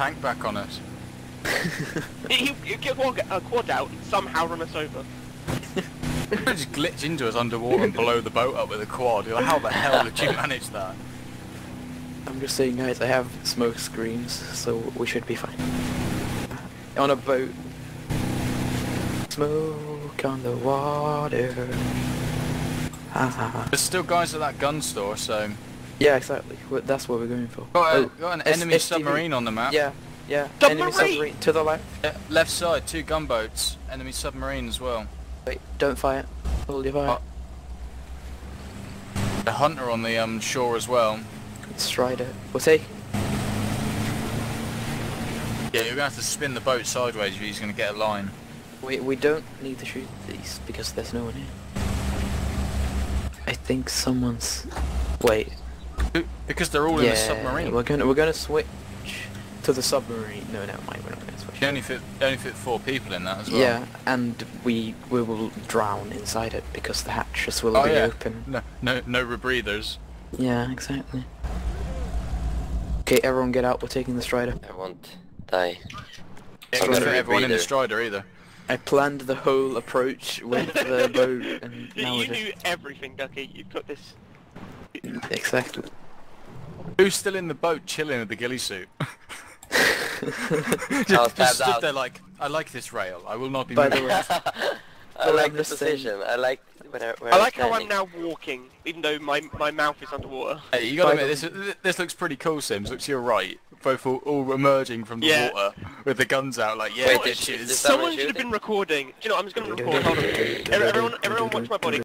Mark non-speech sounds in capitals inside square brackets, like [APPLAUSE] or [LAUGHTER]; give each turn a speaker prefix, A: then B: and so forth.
A: tank back on us. [LAUGHS]
B: you, he get a quad, a quad out and somehow run us over. [LAUGHS]
A: just glitch into us underwater and blow the boat up with a quad. You're like, how the hell did you [LAUGHS] manage that?
C: I'm just saying, guys, I have smoke screens, so we should be fine. On a boat. Smoke on the water. Ha ha ha.
A: There's still guys at that gun store, so...
C: Yeah, exactly. Well, That's what we're going for.
A: Got, a,
C: Oh,
A: got an
C: S-
A: enemy
C: SDV.
A: submarine on the map.
C: Yeah, yeah. Enemy
B: Submarine!
C: submarine to the left.
A: Yeah, left side, two gunboats. Enemy submarine as well.
C: Wait, don't fire. Hold your fire.
A: Oh. A hunter on the um shore as well.
C: Strider. We'll take.
A: Yeah, you're gonna have to spin the boat sideways if he's gonna get a line.
C: We we don't need to shoot these because there's no one here. I think someone's. Wait.
A: Because they're all in
C: yeah,
A: the submarine.
C: we're gonna we're gonna switch to the submarine. No, never mind. We're not gonna switch.
A: You only fit only fit four people in that as well.
C: Yeah, and we we will drown inside it because the hatches will
A: Oh
C: be
A: yeah.
C: open.
A: No no no rebreathers.
C: Yeah, exactly. Okay, everyone get out. We're taking the Strider.
D: I won't die.
A: Yeah,
D: I'm
A: you
D: gonna
A: fit everyone in the strider either.
C: I planned the whole approach with the [LAUGHS] boat, and
B: You,
C: now
B: you
C: we're just
B: knew everything, Ducky. You put this.
C: Exactly.
A: Who's still in the boat chilling in the ghillie suit?
D: I'll [LAUGHS]
A: just, just stood
D: out.
A: there like, I like this rail. I will not be
C: By the way,
D: I like
C: I'm
D: the
C: just saying-
D: position. I like where, where
B: I
D: I'm
B: like how I'm now walking, even though my my mouth is underwater.
A: Hey, you gotta
C: By
A: admit, this, this looks pretty cool, Sims. Looks to your right. Both all, all emerging from the
B: Yeah.
A: water with the guns out like, yeah,
D: Wait,
A: bitches.
D: is this-
B: Someone
D: someone
B: should have been recording. Do you know? I'm just gonna [LAUGHS] record. Hold on. Everyone, everyone, watch my body.